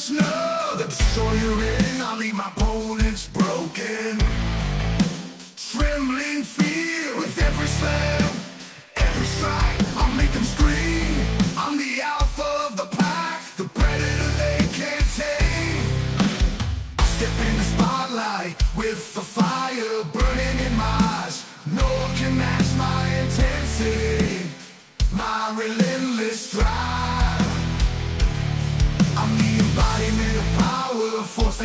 just know destroyer in. I'll leave my opponents broken. Trembling fear with every slam, every strike. I'll make them scream. I'm the alpha of the pack, the predator they can't tame. I step in the spotlight with the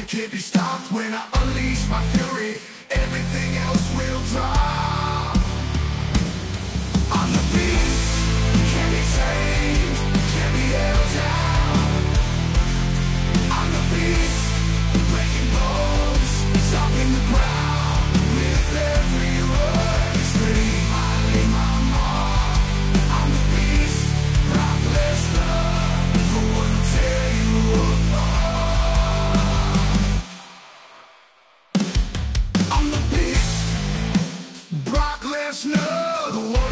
can't be stopped when I unleash my fury. just know the one.